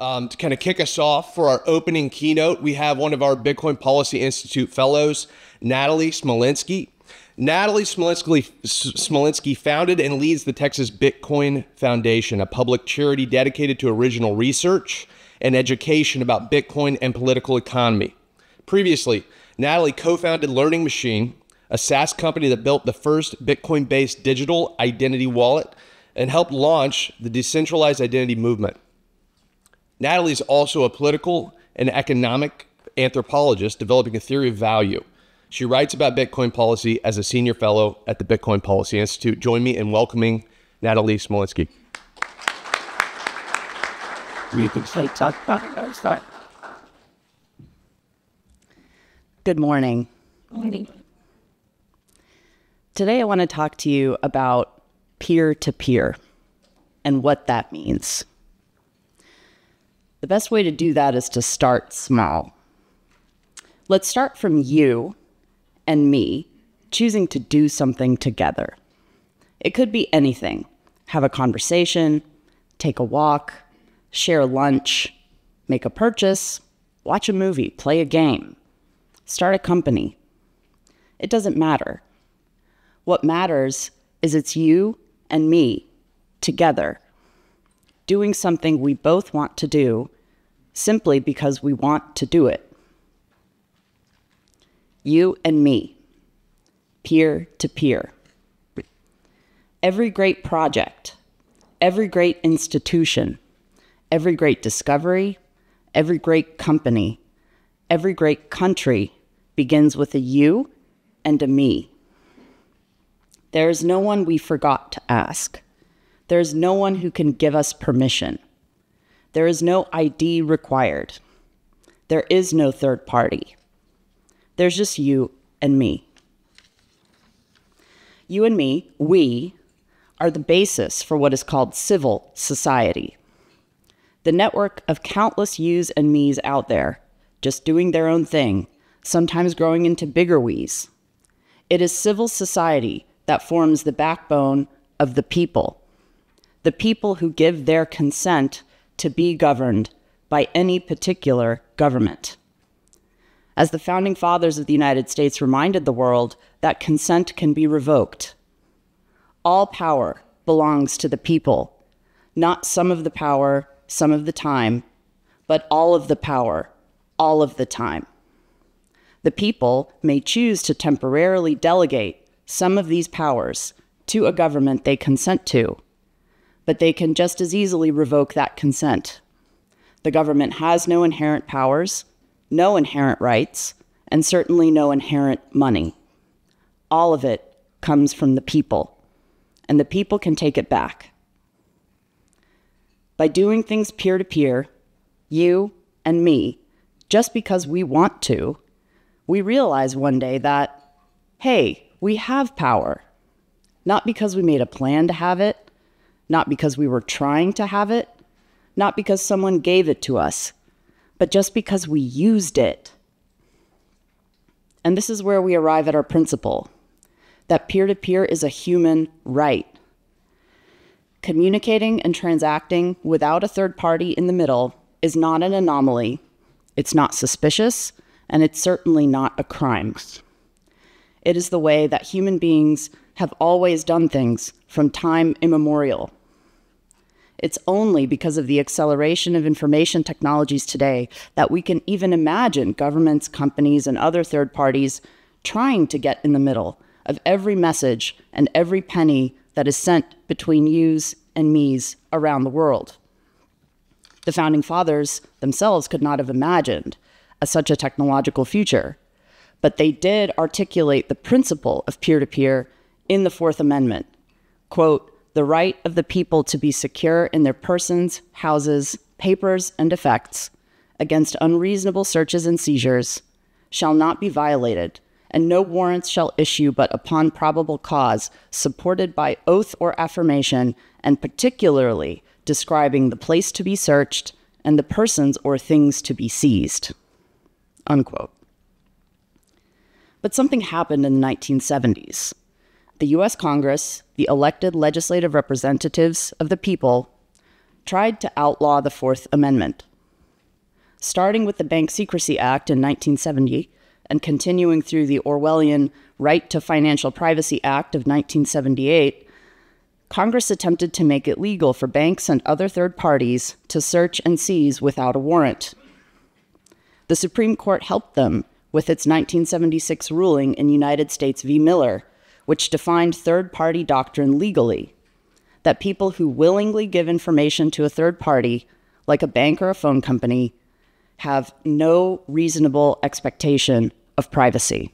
Um, to kind of kick us off for our opening keynote, we have one of our Bitcoin Policy Institute fellows, Natalie Smolenski. Natalie Smolenski, Smolenski founded and leads the Texas Bitcoin Foundation, a public charity dedicated to original research and education about Bitcoin and political economy. Previously, Natalie co founded Learning Machine, a SaaS company that built the first Bitcoin based digital identity wallet and helped launch the decentralized identity movement. Natalie is also a political and economic anthropologist developing a theory of value. She writes about Bitcoin policy as a senior fellow at the Bitcoin Policy Institute. Join me in welcoming Natalie Smolenski. Good morning. Morning. Today, I want to talk to you about peer to peer and what that means. The best way to do that is to start small. Let's start from you and me choosing to do something together. It could be anything have a conversation, take a walk, share lunch, make a purchase, watch a movie, play a game, start a company. It doesn't matter. What matters is it's you and me together doing something we both want to do simply because we want to do it. You and me, peer to peer. Every great project, every great institution, every great discovery, every great company, every great country begins with a you and a me. There is no one we forgot to ask. There is no one who can give us permission. There is no ID required. There is no third party. There's just you and me. You and me, we, are the basis for what is called civil society. The network of countless yous and me's out there, just doing their own thing, sometimes growing into bigger we's. It is civil society that forms the backbone of the people, the people who give their consent to be governed by any particular government. As the founding fathers of the United States reminded the world that consent can be revoked. All power belongs to the people, not some of the power, some of the time, but all of the power, all of the time. The people may choose to temporarily delegate some of these powers to a government they consent to but they can just as easily revoke that consent. The government has no inherent powers, no inherent rights, and certainly no inherent money. All of it comes from the people, and the people can take it back. By doing things peer to peer, you and me, just because we want to, we realize one day that, hey, we have power. Not because we made a plan to have it, not because we were trying to have it, not because someone gave it to us, but just because we used it. And this is where we arrive at our principle that peer to peer is a human right. Communicating and transacting without a third party in the middle is not an anomaly, it's not suspicious, and it's certainly not a crime. It is the way that human beings have always done things from time immemorial. It's only because of the acceleration of information technologies today that we can even imagine governments, companies, and other third parties trying to get in the middle of every message and every penny that is sent between yous and me's around the world. The founding fathers themselves could not have imagined a, such a technological future, but they did articulate the principle of peer to peer in the Fourth Amendment. Quote, the right of the people to be secure in their persons, houses, papers, and effects against unreasonable searches and seizures shall not be violated, and no warrants shall issue but upon probable cause, supported by oath or affirmation, and particularly describing the place to be searched and the persons or things to be seized. Unquote. But something happened in the 1970s the US Congress, the elected legislative representatives of the people, tried to outlaw the Fourth Amendment. starting with the Bank Secrecy Act in 1970 and continuing through the Orwellian Right to Financial Privacy Act of 1978, Congress attempted to make it legal for banks and other third parties to search and seize without a warrant. The Supreme Court helped them with its 1976 ruling in United States v. Miller, which defined third party doctrine legally that people who willingly give information to a third party, like a bank or a phone company, have no reasonable expectation of privacy.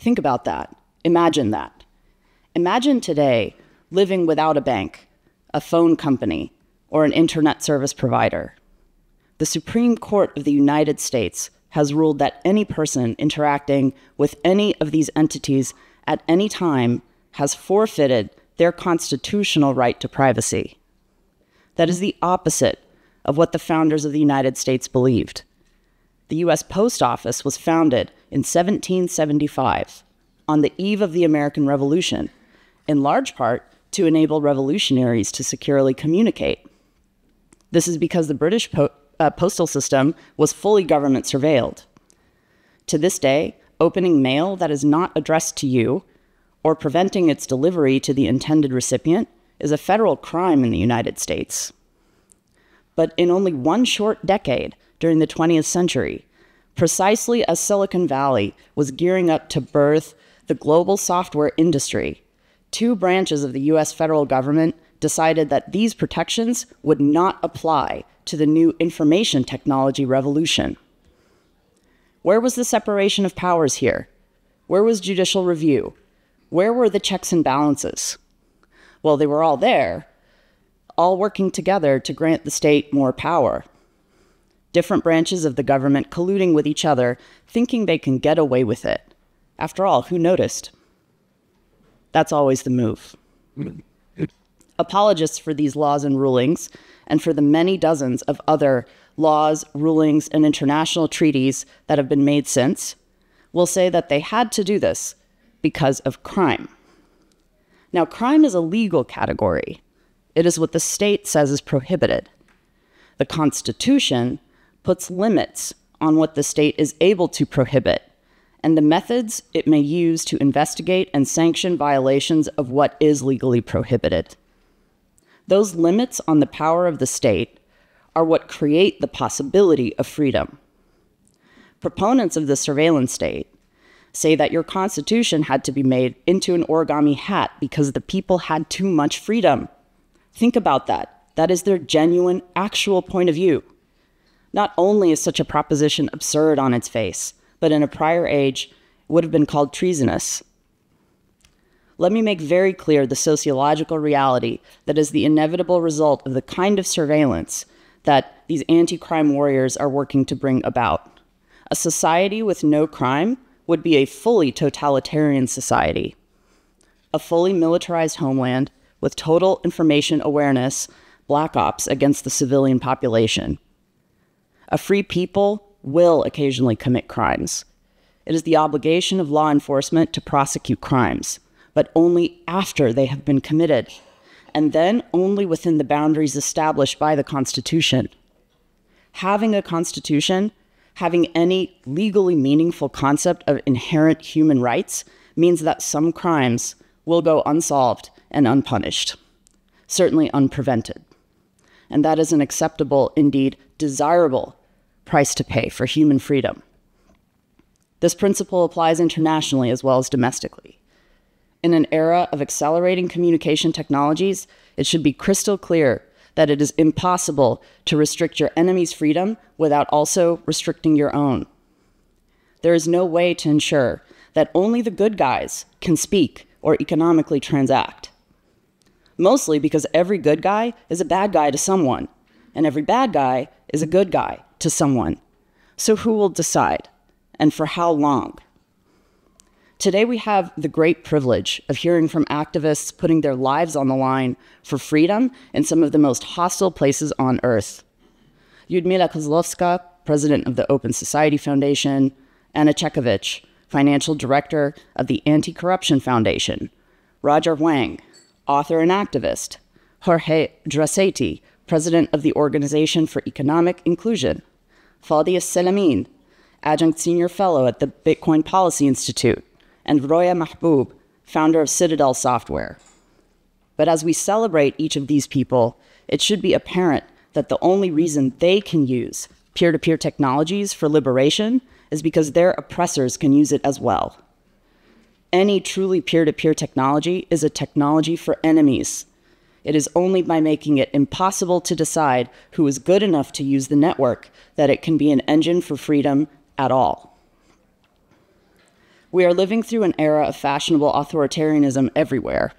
Think about that. Imagine that. Imagine today living without a bank, a phone company, or an internet service provider. The Supreme Court of the United States has ruled that any person interacting with any of these entities at any time has forfeited their constitutional right to privacy. That is the opposite of what the founders of the United States believed. The U.S. Post Office was founded in 1775 on the eve of the American Revolution, in large part to enable revolutionaries to securely communicate. This is because the British po- uh, postal system was fully government surveilled. To this day, opening mail that is not addressed to you or preventing its delivery to the intended recipient is a federal crime in the United States. But in only one short decade during the 20th century, precisely as Silicon Valley was gearing up to birth the global software industry, two branches of the US federal government decided that these protections would not apply to the new information technology revolution. Where was the separation of powers here? Where was judicial review? Where were the checks and balances? Well, they were all there, all working together to grant the state more power. Different branches of the government colluding with each other, thinking they can get away with it. After all, who noticed? That's always the move. Mm. Apologists for these laws and rulings, and for the many dozens of other laws, rulings, and international treaties that have been made since, will say that they had to do this because of crime. Now, crime is a legal category, it is what the state says is prohibited. The Constitution puts limits on what the state is able to prohibit and the methods it may use to investigate and sanction violations of what is legally prohibited. Those limits on the power of the state are what create the possibility of freedom. Proponents of the surveillance state say that your Constitution had to be made into an origami hat because the people had too much freedom. Think about that. That is their genuine, actual point of view. Not only is such a proposition absurd on its face, but in a prior age would have been called treasonous. Let me make very clear the sociological reality that is the inevitable result of the kind of surveillance that these anti crime warriors are working to bring about. A society with no crime would be a fully totalitarian society. A fully militarized homeland with total information awareness, black ops against the civilian population. A free people will occasionally commit crimes. It is the obligation of law enforcement to prosecute crimes, but only after they have been committed, and then only within the boundaries established by the Constitution. Having a Constitution, having any legally meaningful concept of inherent human rights, means that some crimes will go unsolved and unpunished, certainly unprevented. And that is an acceptable, indeed desirable, price to pay for human freedom. This principle applies internationally as well as domestically. In an era of accelerating communication technologies, it should be crystal clear that it is impossible to restrict your enemy's freedom without also restricting your own. There is no way to ensure that only the good guys can speak or economically transact. Mostly because every good guy is a bad guy to someone, and every bad guy is a good guy to someone. So who will decide? and for how long. Today, we have the great privilege of hearing from activists putting their lives on the line for freedom in some of the most hostile places on earth. Lyudmila Kozlovska, president of the Open Society Foundation, Anna Chekhovich, financial director of the Anti Corruption Foundation, Roger Huang, author and activist, Jorge Jraissati, president of the Organization for Economic Inclusion, Fadi Elsalameen, adjunct senior fellow at the Bitcoin Policy Institute, and Roya Mahboob, founder of Citadel Software. But as we celebrate each of these people, it should be apparent that the only reason they can use peer to peer technologies for liberation is because their oppressors can use it as well. Any truly peer to peer technology is a technology for enemies. It is only by making it impossible to decide who is good enough to use the network that it can be an engine for freedom at all. We are living through an era of fashionable authoritarianism everywhere.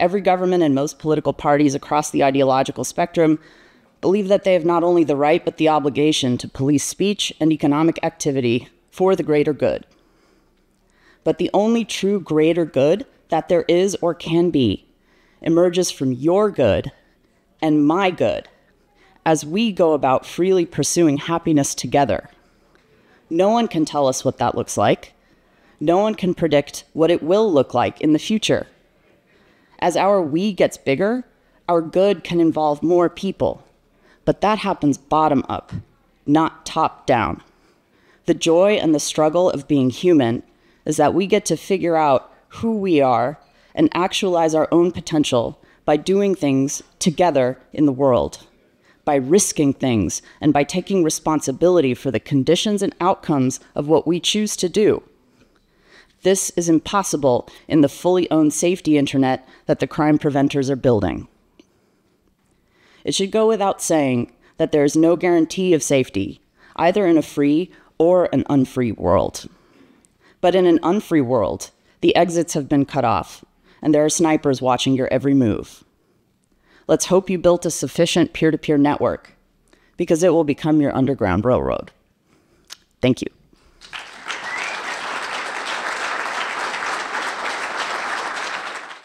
Every government and most political parties across the ideological spectrum believe that they have not only the right but the obligation to police speech and economic activity for the greater good. But the only true greater good that there is or can be emerges from your good and my good as we go about freely pursuing happiness together. No one can tell us what that looks like. No one can predict what it will look like in the future. As our we gets bigger, our good can involve more people but that happens bottom up, not top down. The joy and the struggle of being human is that we get to figure out who we are and actualize our own potential by doing things together in the world, by risking things, and by taking responsibility for the conditions and outcomes of what we choose to do. This is impossible in the fully owned safety internet that the crime preventers are building. It should go without saying that there is no guarantee of safety, either in a free or an unfree world. But in an unfree world, the exits have been cut off, and there are snipers watching your every move. Let's hope you built a sufficient peer to peer network, because it will become your underground railroad. Thank you.